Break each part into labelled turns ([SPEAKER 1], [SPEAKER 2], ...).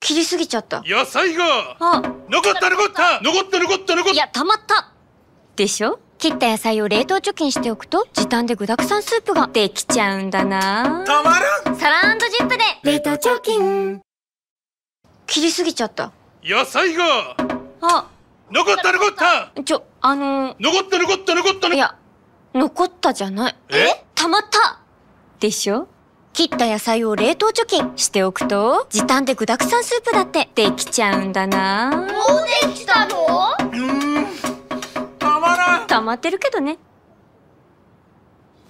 [SPEAKER 1] 切りすぎちゃった。
[SPEAKER 2] 野菜が
[SPEAKER 1] あ。
[SPEAKER 2] 残った残った。残った残った残っ
[SPEAKER 1] いやたまった。でしょ？切った野菜を冷凍貯金しておくと時短で具沢山スープができちゃうんだな。
[SPEAKER 2] たまらん。
[SPEAKER 1] サランドジップで。冷凍貯金。切りすぎちゃった。
[SPEAKER 2] 野菜が
[SPEAKER 1] あ。
[SPEAKER 2] 残った残った。
[SPEAKER 1] ちょあの
[SPEAKER 2] 残った残った残った
[SPEAKER 1] いや残ったじゃない。
[SPEAKER 2] え？
[SPEAKER 1] たまった。でしょ？切った野菜を冷凍貯金しておくと時短で具沢山スープだってできちゃうんだな。
[SPEAKER 3] もうできたの？
[SPEAKER 2] うーん。たまらん。
[SPEAKER 1] 溜まってるけどね。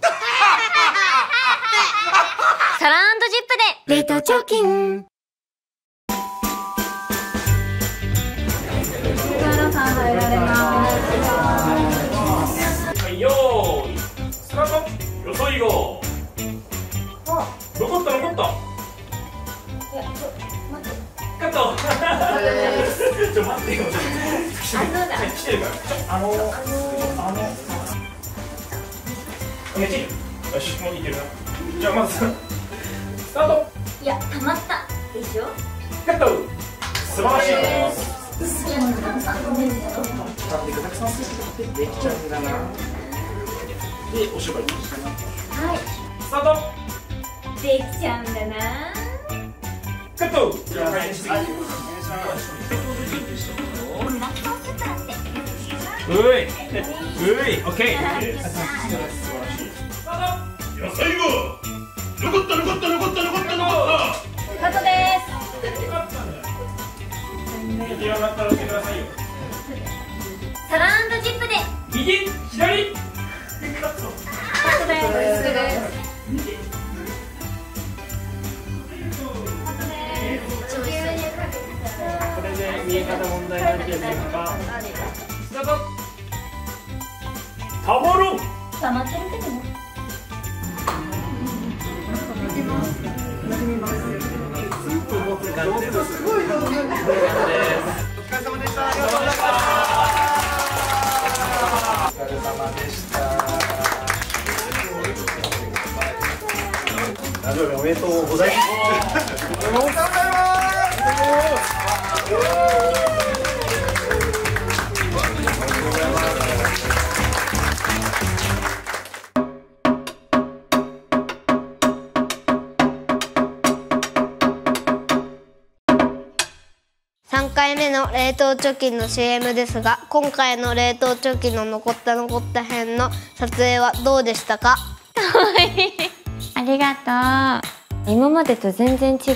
[SPEAKER 1] サランドジップで。冷凍貯金
[SPEAKER 4] 残った残った。カット。ちょ待ってよはい来てるから。あのあのおやちよしもういけるな。じゃあまずスタート。
[SPEAKER 1] いや溜まったでしょ？
[SPEAKER 4] カット。素晴らしい。と思いますなんで具沢山スープってできちゃうんだな。でお芝居。
[SPEAKER 1] はい
[SPEAKER 4] スタート
[SPEAKER 1] できちゃうんだな
[SPEAKER 4] カットじゃあはい次ういういうい、オッケー。スター
[SPEAKER 2] 野菜が残った残った残った残った残っ
[SPEAKER 1] カットです
[SPEAKER 4] ト。出来上がったら押してくださいよ。
[SPEAKER 1] サランドジップで
[SPEAKER 4] 右、左。たまろん。
[SPEAKER 1] 溜まってるけどね
[SPEAKER 4] 誕生日おめでとうございます。
[SPEAKER 3] 3回目の冷凍貯金の CM ですが今回の冷凍貯金の残った残った編の撮影はどうでしたか？
[SPEAKER 1] ありがとう。今までと全然違う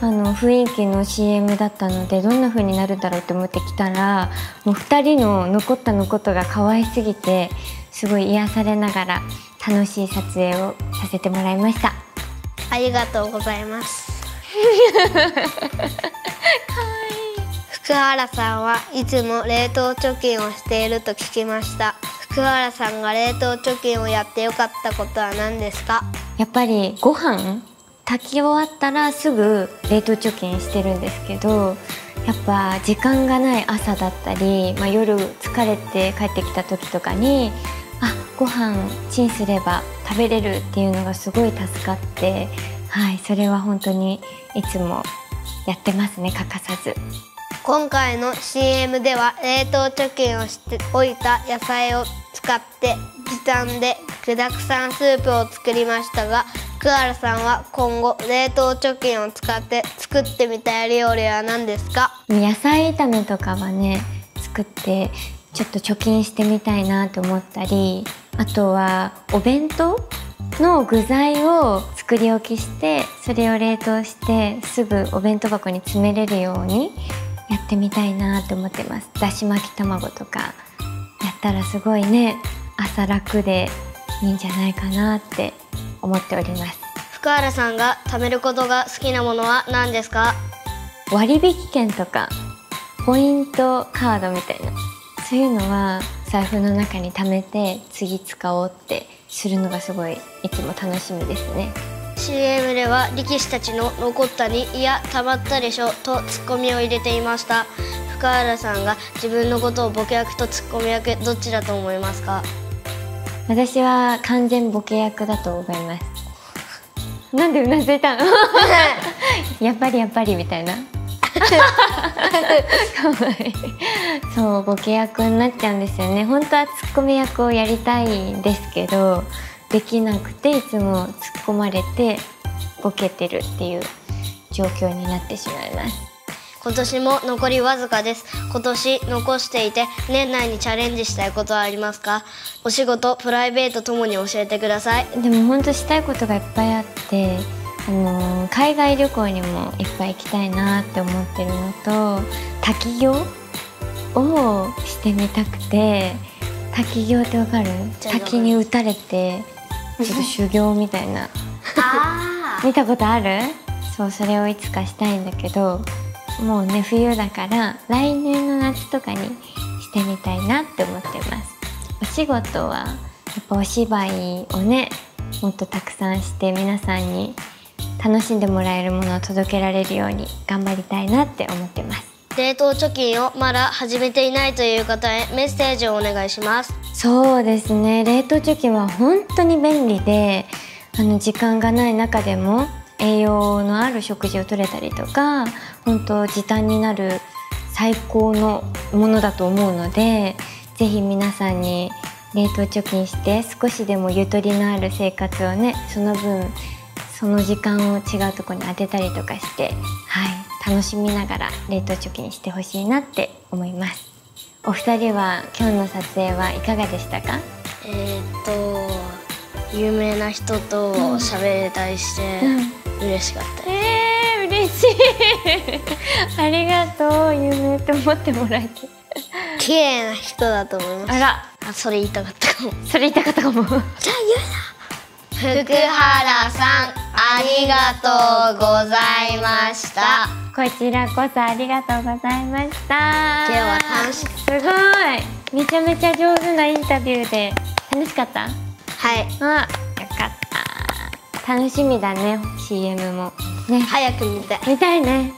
[SPEAKER 1] あの雰囲気の CM だったのでどんな風になるんだろうって思ってきたらもう2人の残ったのことが可愛すぎてすごい癒されながら楽しい撮影をさせてもらいました。
[SPEAKER 3] ありがとうございます 福原さんはいつも冷凍貯金をしていると聞きました福原さんが冷凍貯金をやってよかったことは何ですか？
[SPEAKER 1] やっぱりご飯炊き終わったらすぐ冷凍貯金してるんですけどやっぱ時間がない朝だったり、まあ、夜疲れて帰ってきた時とかにあご飯チンすれば食べれるっていうのがすごい助かってはいそれは本当にいつもやってますね欠かさず。
[SPEAKER 3] 今回の CM では冷凍貯金をしておいた野菜を使って時短で具沢山スープを作りましたが福原さんは今後冷凍貯金を使って作ってみたい料理は何ですか？
[SPEAKER 1] 野菜炒めとかはね作ってちょっと貯金してみたいなと思ったりあとはお弁当の具材を作り置きしてそれを冷凍してすぐお弁当箱に詰めれるようにやってみたいなと思ってます。だし巻き卵とかやったらすごいね朝楽でいいんじゃないかなって思っております。
[SPEAKER 3] 福原さんが貯めることが好きなものは何ですか？
[SPEAKER 1] 割引券とかポイントカードみたいな。そういうのは財布の中に貯めて次使おうってするのがすごいいつも楽しみですね
[SPEAKER 3] CM では力士たちの残ったに「いやたまったでしょ」とツッコミを入れていました。福原さんが自分のことをボケ役とツッコミ役どっちだと思いますか？
[SPEAKER 1] 私は完全ボケ役だと思います。なんでうなずいたの？やっぱりやっぱりみたいな。そうボケ役になっちゃうんですよね。本当はツッコミ役をやりたいんですけどできなくていつも突っ込まれてボケてるっていう状況になってしまいます。
[SPEAKER 3] 今年も残りわずかです。今年残していて年内にチャレンジしたいことはありますか？お仕事プライベートともに教えてください。
[SPEAKER 1] でも本当したいことがいっぱいあってあの海外旅行にもいっぱい行きたいなって思ってるのと滝行をしてみたくて滝行ってわかる？滝に打たれてちょっと修行みたいな。見たことある？そうそれをいつかしたいんだけどもうね冬だから来年の夏とかにしてみたいなって思ってます。お仕事はやっぱお芝居をねもっとたくさんして皆さんに楽しんでもらえるものを届けられるように頑張りたいなって思ってます
[SPEAKER 3] 冷凍貯金をまだ始めていないという方へメッセージをお願いします。
[SPEAKER 1] そうですね。冷凍貯金は本当に便利であの時間がない中でも栄養のある食事をとれたりとか本当時短になる最高のものだと思うのでぜひ皆さんに冷凍貯金して少しでもゆとりのある生活をねその分その時間を違うところに当てたりとかして、はい、楽しみながら冷凍貯金してほしいなって思います。お二人は今日の撮影はいかがでしたか？
[SPEAKER 3] えー、っと有名な人と喋れたりして嬉しかった。です、
[SPEAKER 1] えー、嬉しい。ありがとう有名って思ってもらえて。
[SPEAKER 3] 綺麗な人だと思います。
[SPEAKER 1] あら。
[SPEAKER 3] あそれ言いたかったかも。
[SPEAKER 1] それ言いたかったかも。
[SPEAKER 3] じゃあ言うな。福原さんありがとうございました。
[SPEAKER 1] こちらこそありがとうございました。
[SPEAKER 3] 今日は楽し
[SPEAKER 1] すごい。めちゃめちゃ上手なインタビューで。楽しかった？
[SPEAKER 3] はい。
[SPEAKER 1] あよかった。楽しみだね CM も。ね。
[SPEAKER 3] 早く見たい
[SPEAKER 1] 見たいね